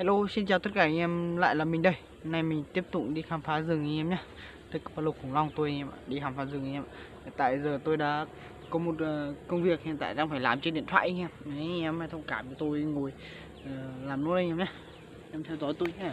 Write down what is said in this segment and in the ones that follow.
Hello, xin chào tất cả anh em, lại là mình đây. Hôm nay mình tiếp tục đi khám phá rừng anh em nhé. Thực có lục khủng long tôi anh em ạ, đi khám phá rừng anh em ạ. Hiện tại giờ tôi đã có một ờ, công việc hiện tại đang phải làm trên điện thoại anh em. Đấy, anh em hãy thông cảm cho tôi ngồi uh, làm luôn anh em nhé. Em theo dõi tôi nhé.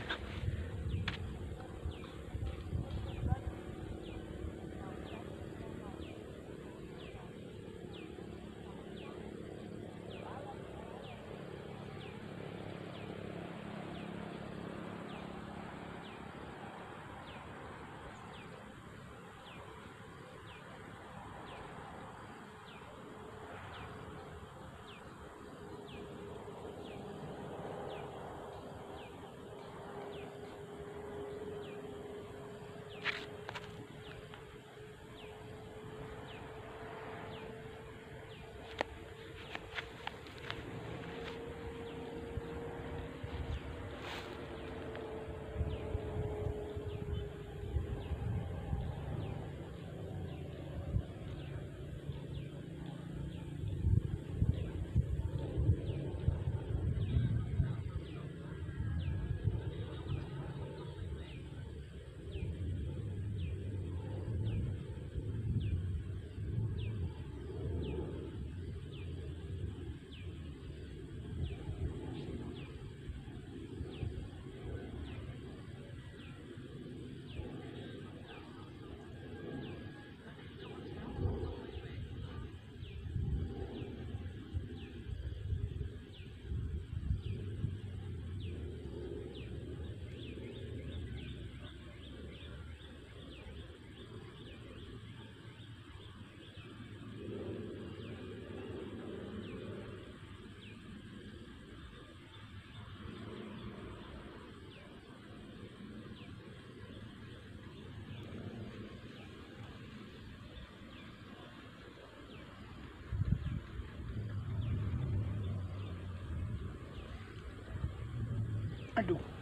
I do.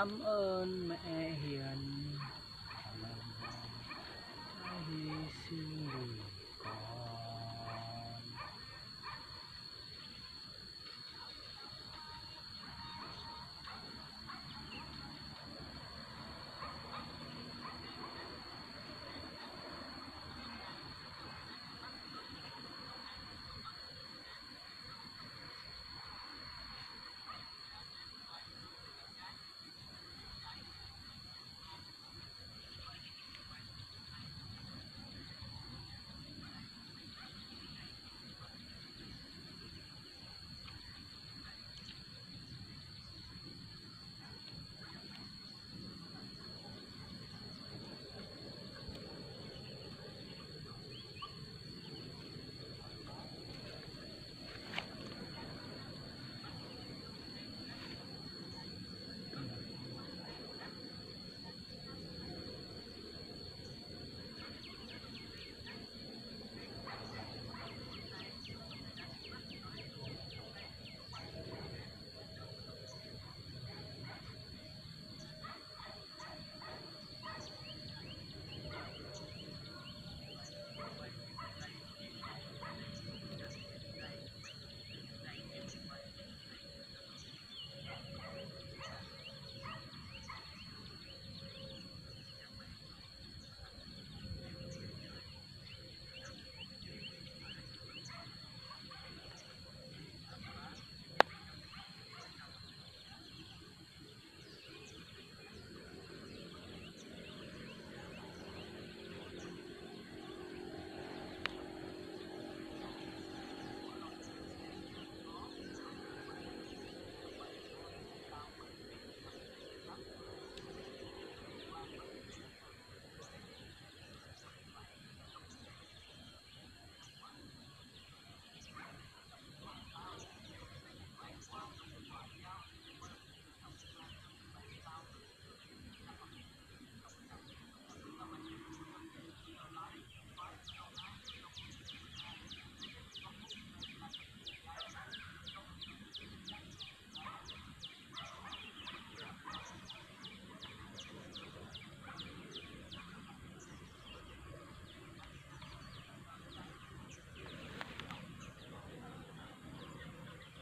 Cảm ơn mẹ hiền.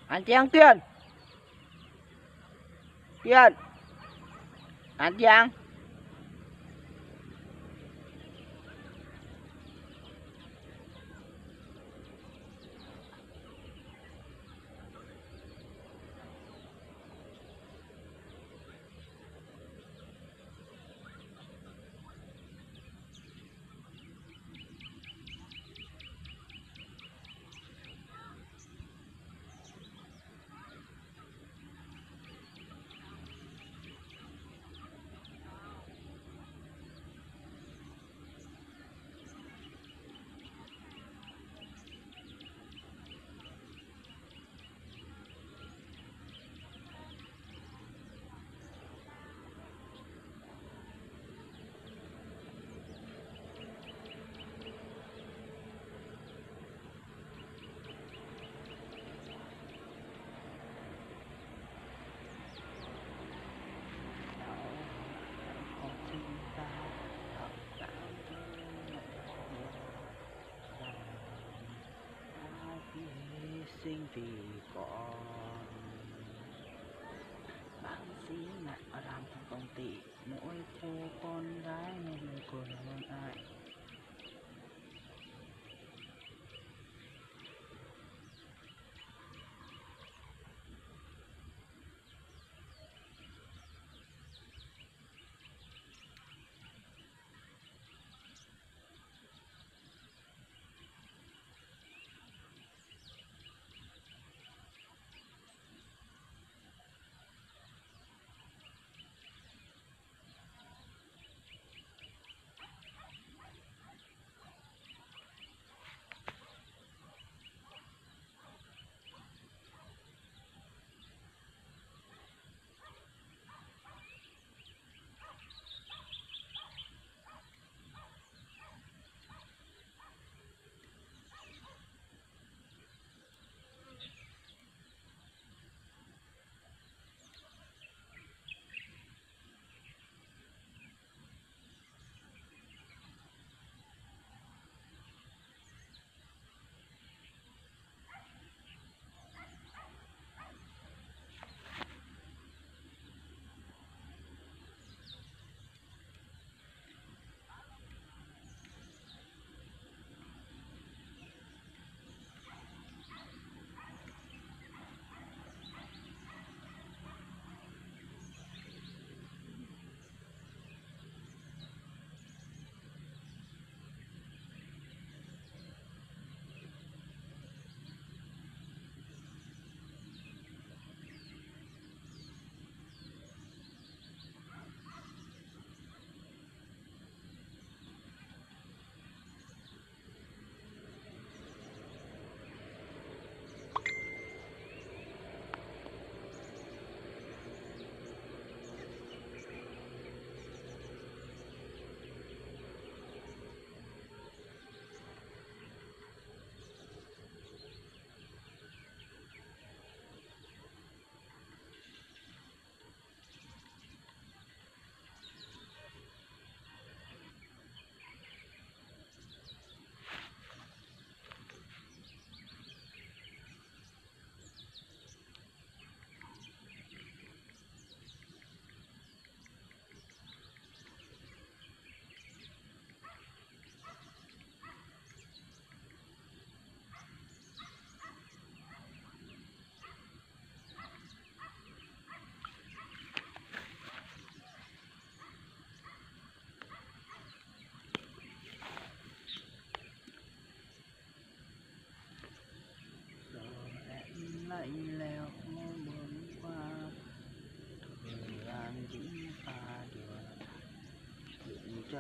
Anh Giang Tuyên Tuyên anh Giang con tim ta thầm cảm ơn mẹ hiền rằng đã hy sinh vì con bác sĩ mẹ làm trong công ty mỗi cô con gái nên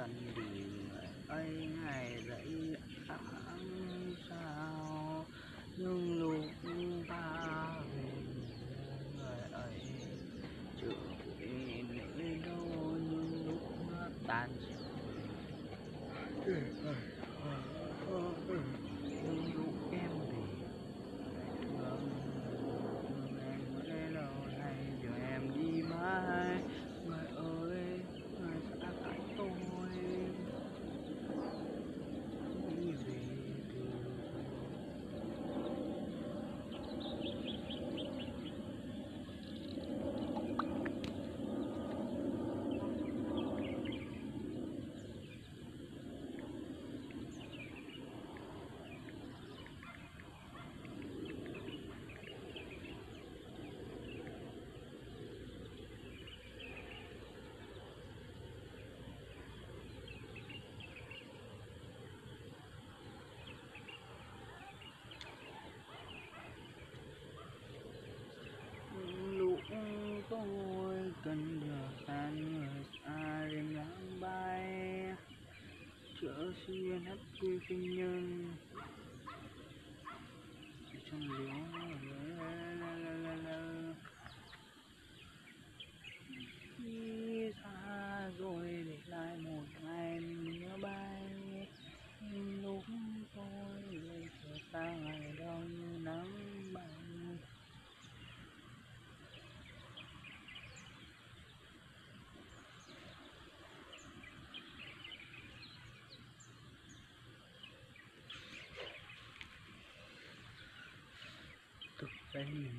Sunday. siêu hết siêu sinh nhân Tadi.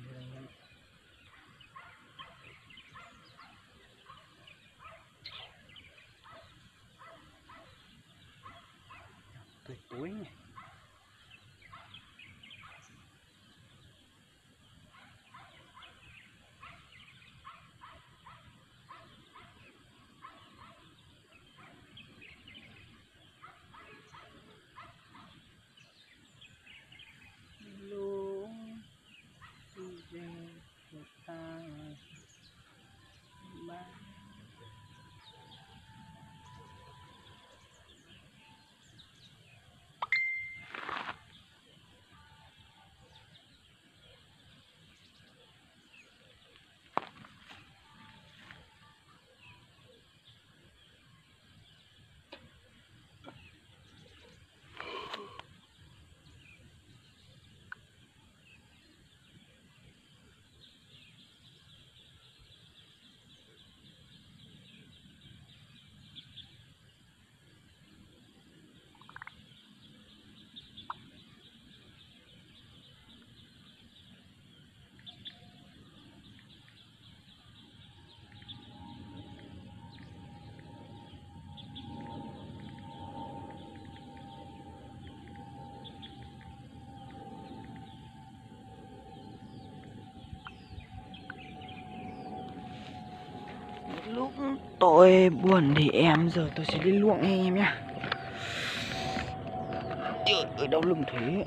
lúc tôi buồn thì em, giờ tôi sẽ đi luộng anh em nhá trời ở đâu lùng thế.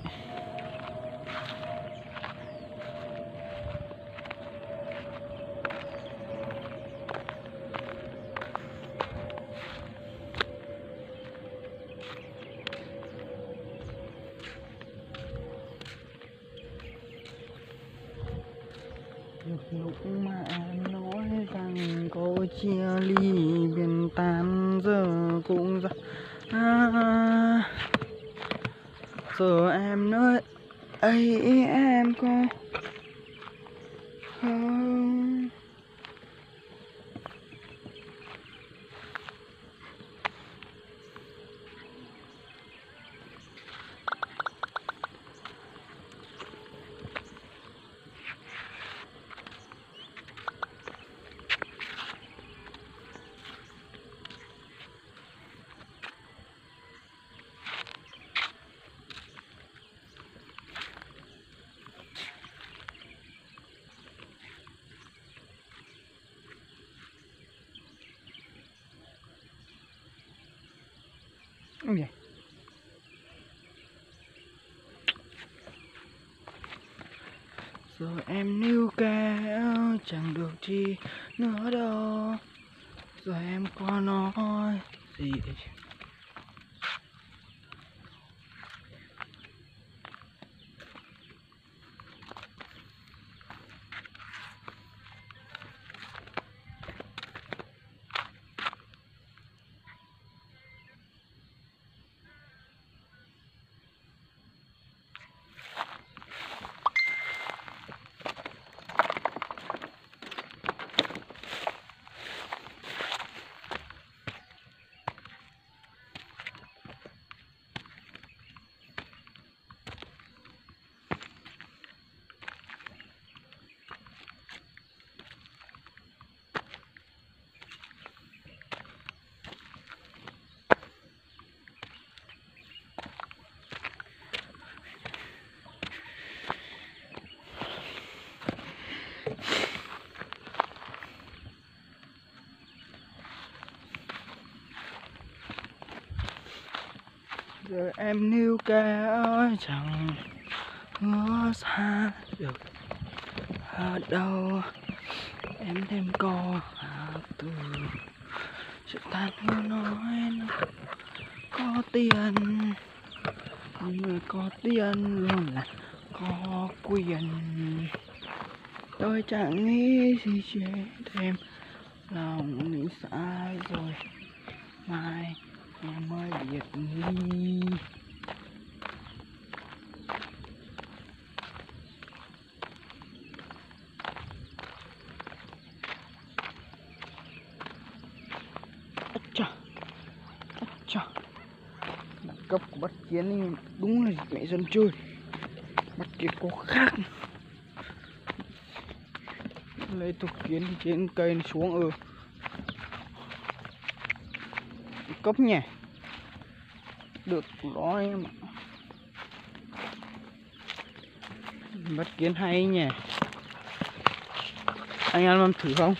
Được chi nữa đâu. Rồi em có nói. Gì giờ em níu kéo chẳng ngỡ xa được ở đâu. Em thêm co à, từ sự thật như nói nó có tiền. Người có tiền luôn là có quyền. Tôi chẳng nghĩ gì chuyện thêm lòng nghĩ sai rồi. Mai bắt kiến thì đúng là mẹ dân chơi. Bắt kiến có khác. Lấy tục kiến trên cây này xuống ừ cấp nhỉ. Được đó em ạ bắt kiến hay nhỉ. Anh em làm thử không?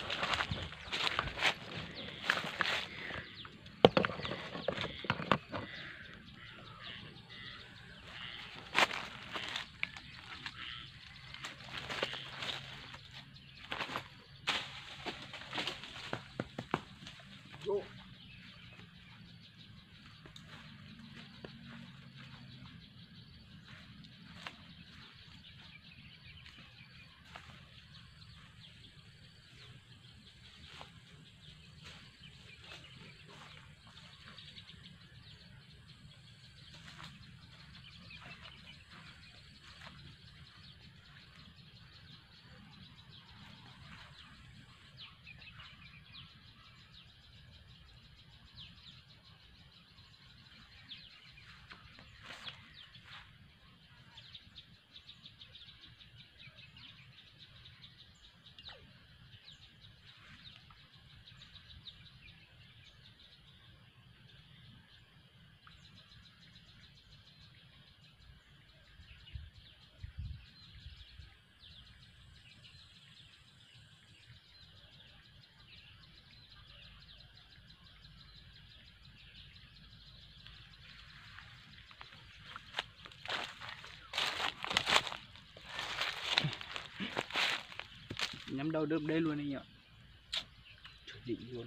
Nhắm đầu đớp đây luôn anh ạ. Chuẩn bị luôn.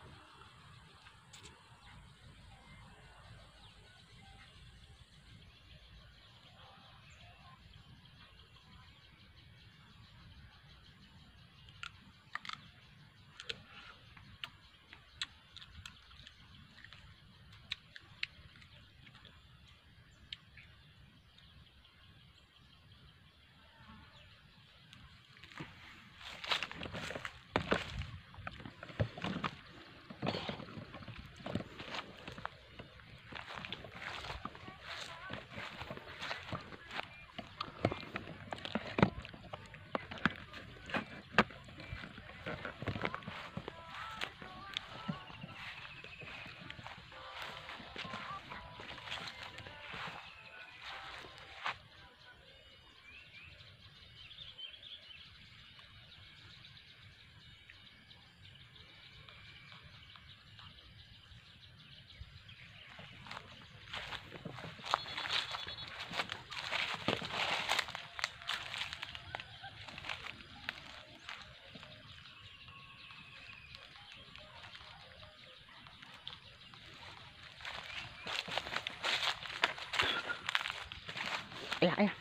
Ê da,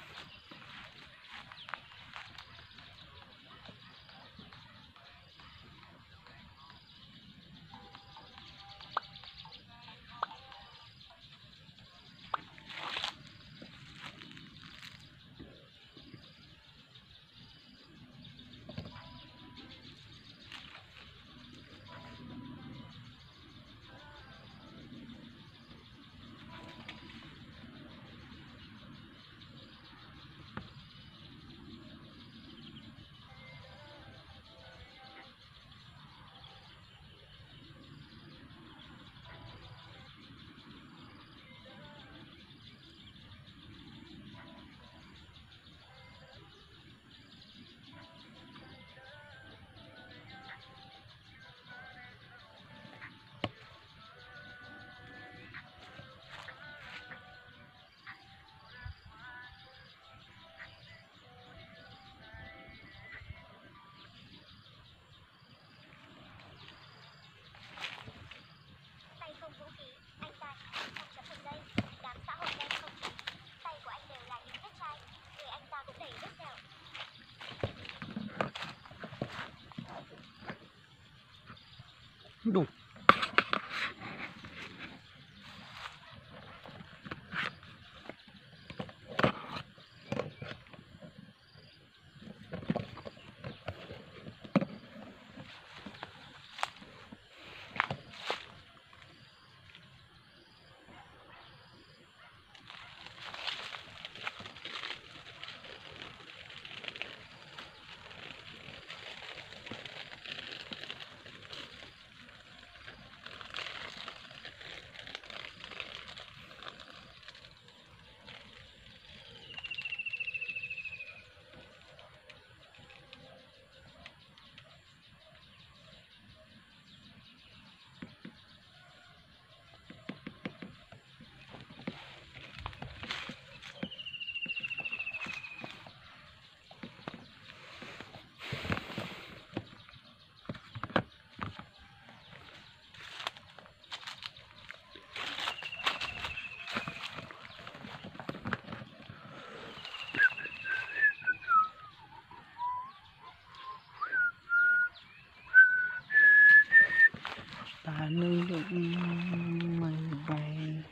ta nâng đụng mây bay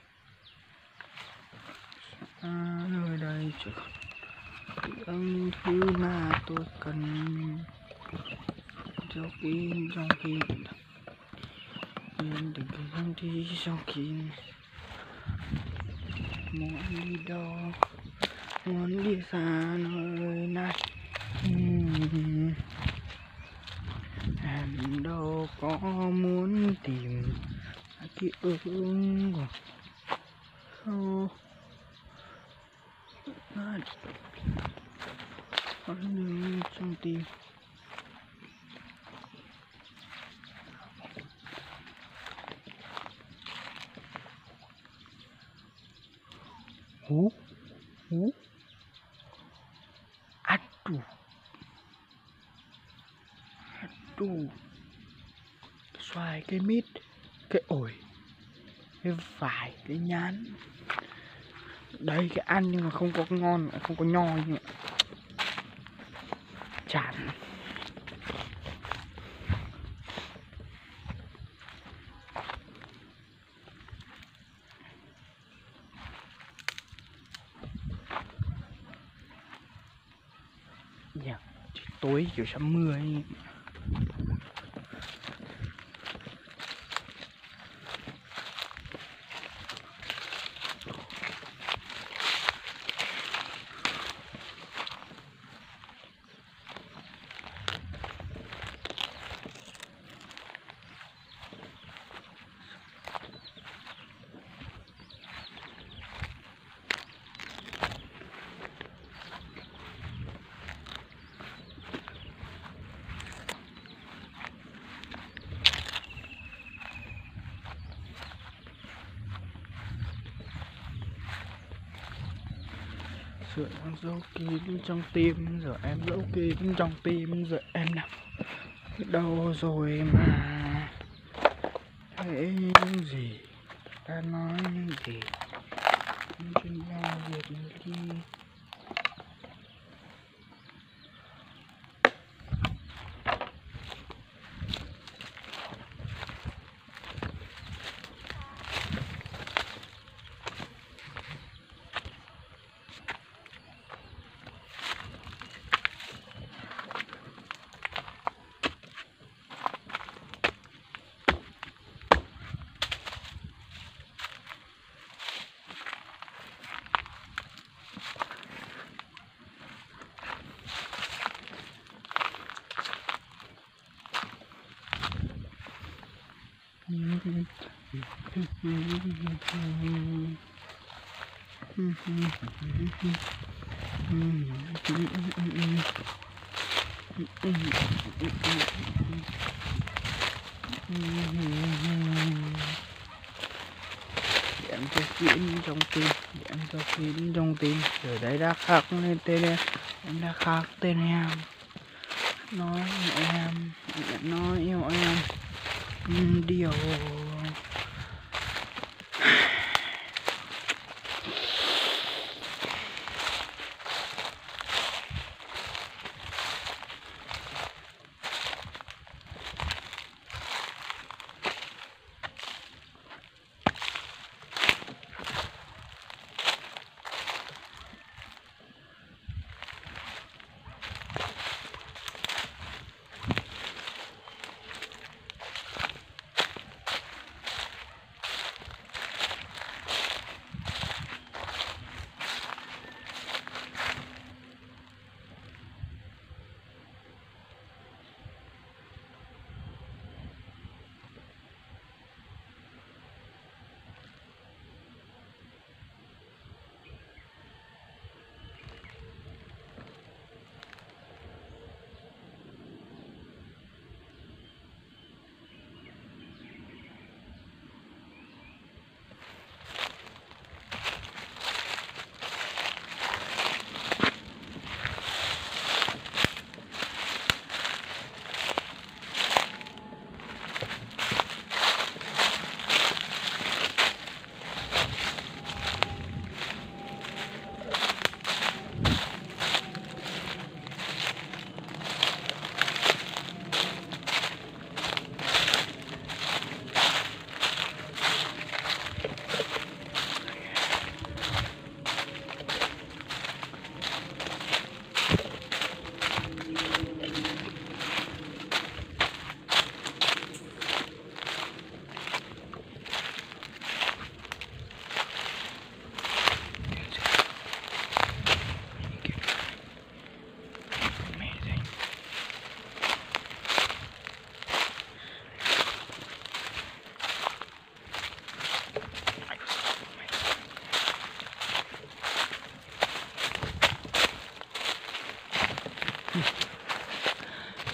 nơi đây chứ những thứ mà tôi cần trong khi trong khi nên đừng cứ không đi trong khi muốn đi đâu muốn đi xa nơi này Ừm em đâu có muốn tìm ký ức không ai? Vẫn trong tim. Hú? Hú? Aduh xoài, cái mít cái ổi cái vải cái nhán đây cái ăn nhưng mà không có ngon không có nho nhưng mà chán. Dạ, yeah tối kiểu sắp mưa ấy. Giờ em dấu kín trong tim, Giờ em dấu kín trong tim, Giờ em nằm đâu rồi mà? Hãy những gì? Ta nói những gì? Trên nhau việc đi Em cho kín trong tim Em cho kín trong tim Rồi đấy, đã khắc lên tên em Em đã khắc tên em. Nói em nói yêu em. Điều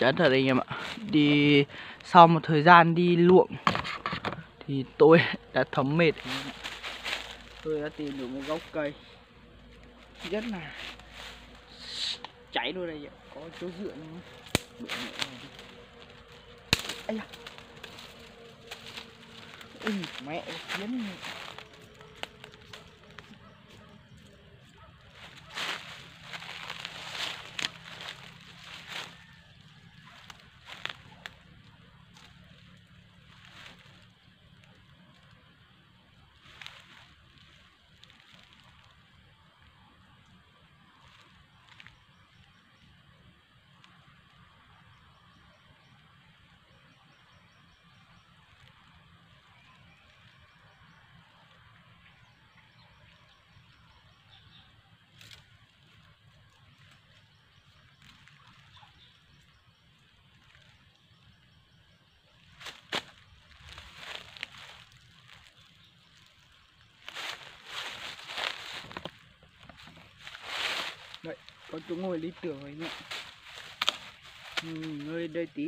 chán thật anh em ạ. Đi sau một thời gian đi luộng thì tôi đã thấm mệt tôi đã tìm được một gốc cây rất là cháy luôn đây ạ. Có chỗ dựa nữa. Ây da. ừ, mẹ kiến có chỗ ngồi lý tưởng rồi nhé ngồi ừ, ngơi đây tí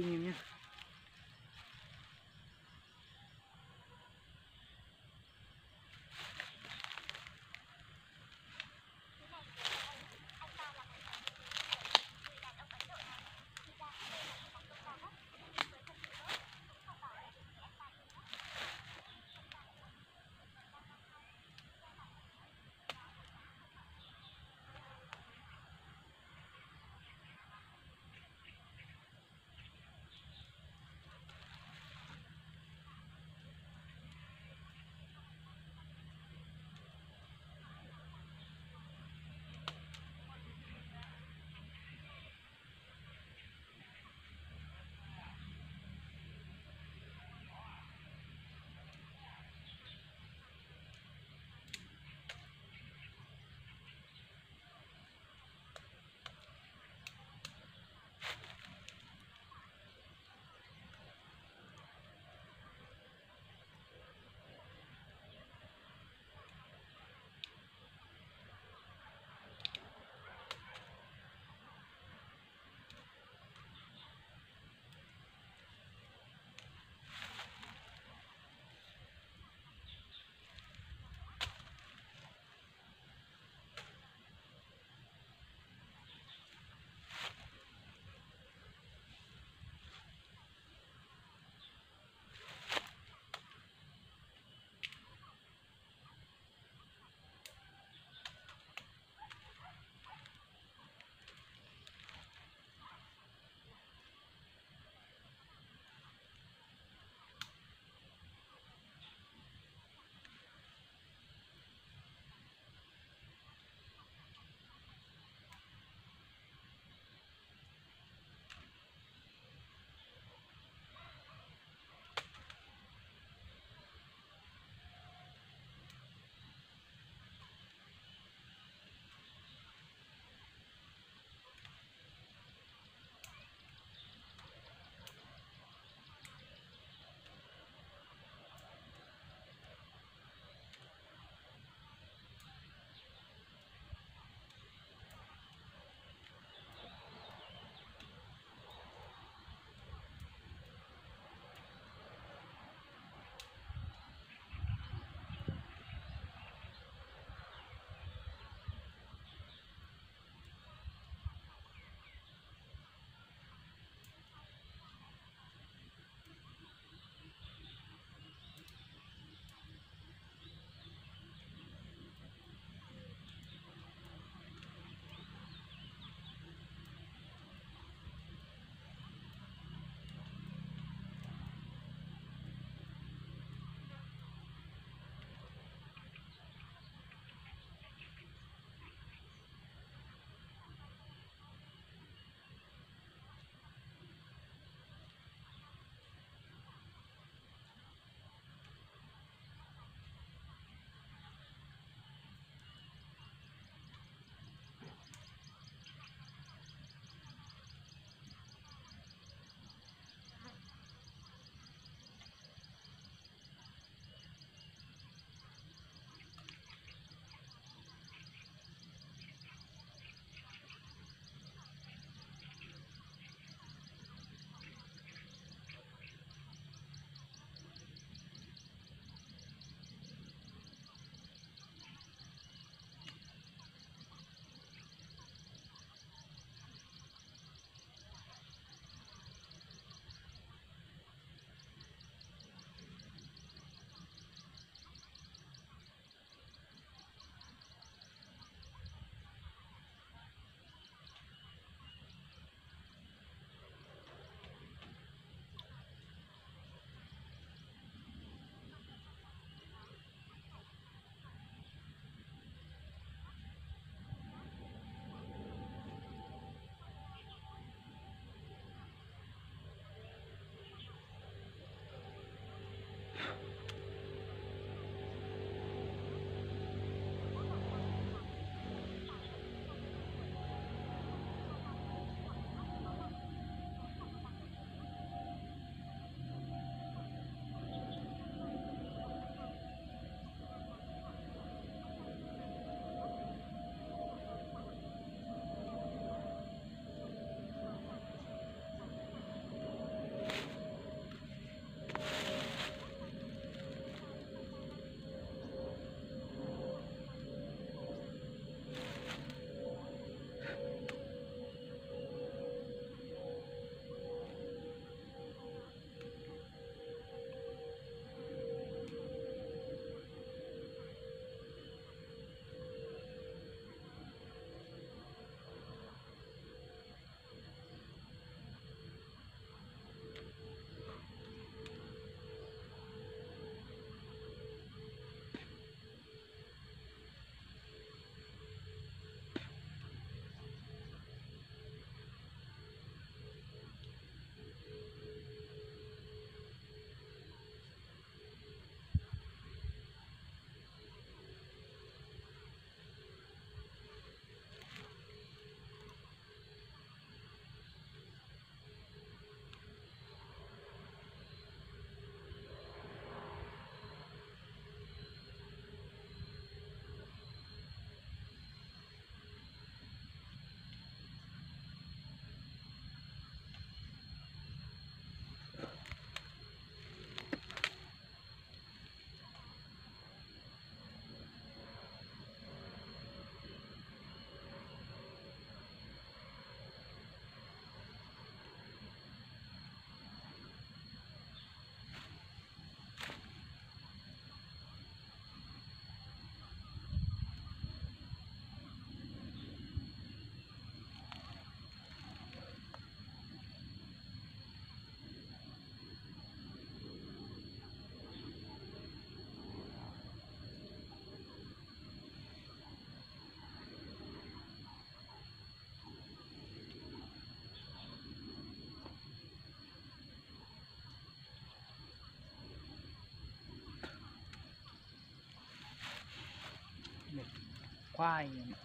em nhé khoai em ạ.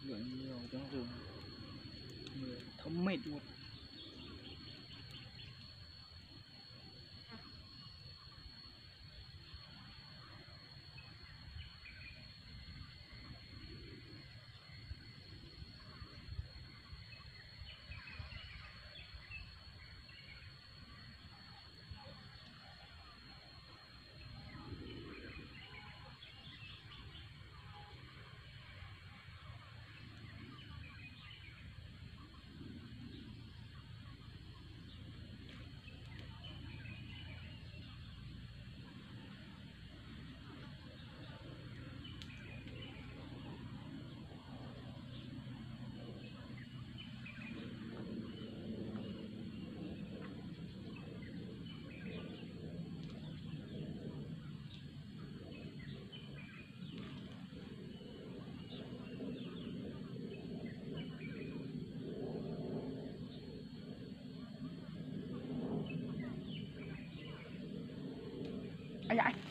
lượng nhiều trong rừng người thấm mệt luôn ai ai ai đào bụ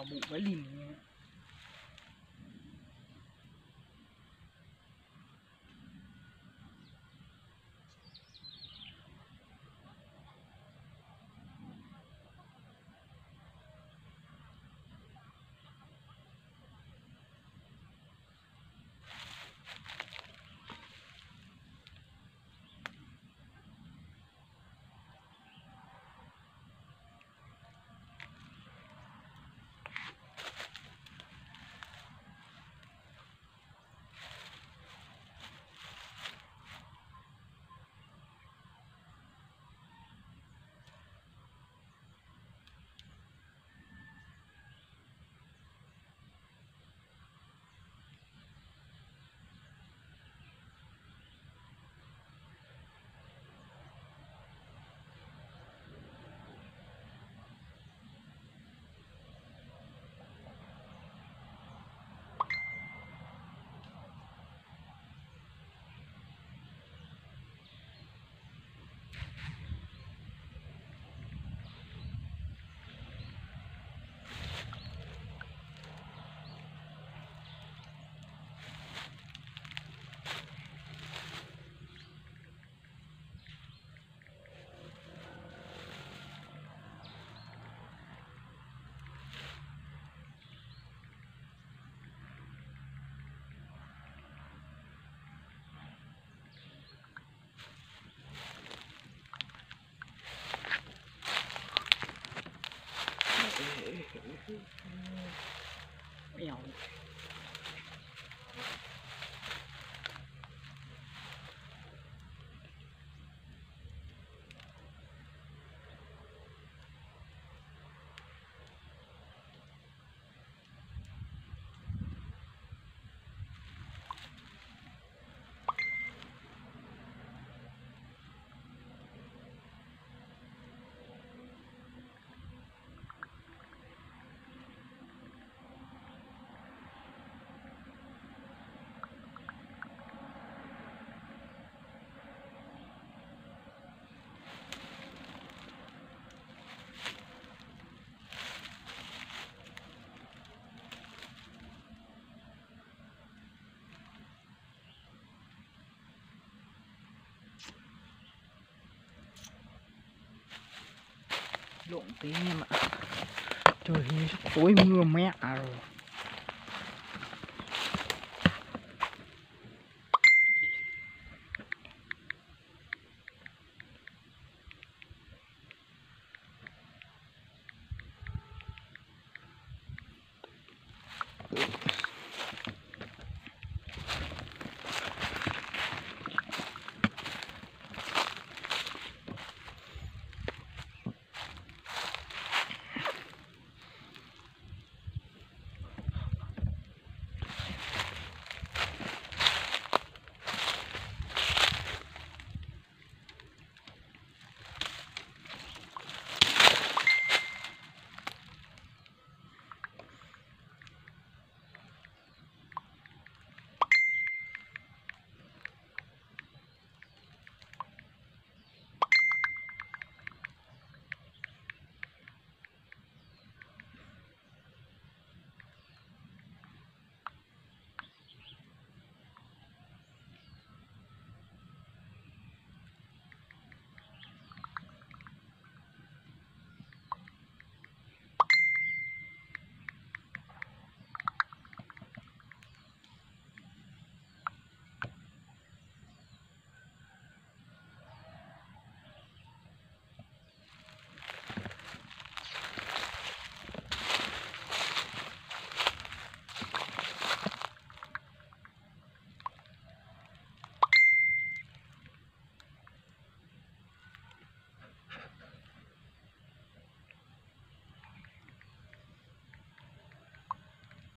nào lìn anh lìm ạ. Mèo lộn tí em ạ. Trời ơi sắp tối mưa mẹ rồi.